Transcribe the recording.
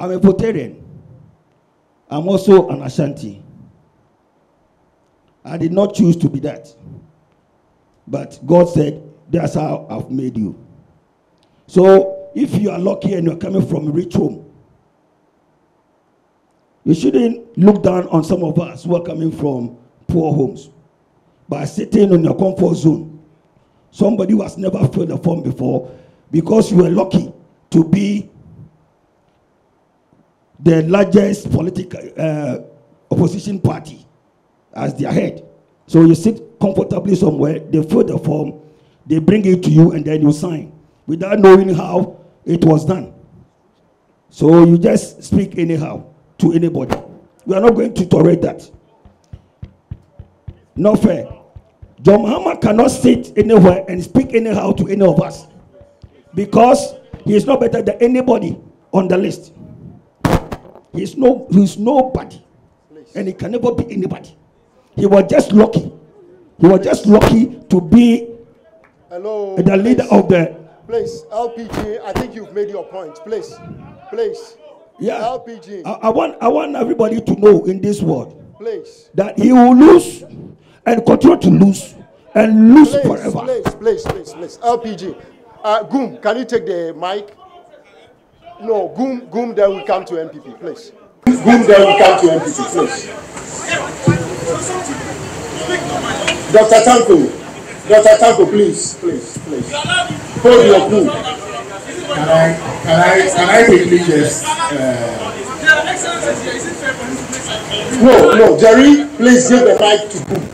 I'm a Voltarian. I'm also an Ashanti. I did not choose to be that. But God said, That's how I've made you. So if you are lucky and you're coming from a rich home, you shouldn't look down on some of us who are coming from poor homes by sitting in your comfort zone. Somebody who has never filled the form before, because you were lucky to be the largest political uh, opposition party as their head. So you sit comfortably somewhere, they fill the form, they bring it to you, and then you sign without knowing how it was done. So you just speak anyhow to anybody. We are not going to tolerate that. Not fair. John Mahama cannot sit anywhere and speak anyhow to any of us because he is not better than anybody on the list. He is no, he is nobody, and he can never be anybody. He was just lucky. He was just lucky to be Hello. the leader please. of the. Please, LPG, I think you've made your point. Please, please. Yeah. LPG. I, I want I want everybody to know in this world Please. that he will lose and continue to lose and lose Please, forever. please, please, please, please. LPG. Uh, Goom, can you take the mic? No, Goom, Goom, then we come to MPP, please. Goom, then we come to MPP, please. Dr. Tanko, Dr. Tanko, please, please, please. Hold your cool. Can I, can I, can I quickly just, uh, No, no, Jerry, please give the mic to Goom.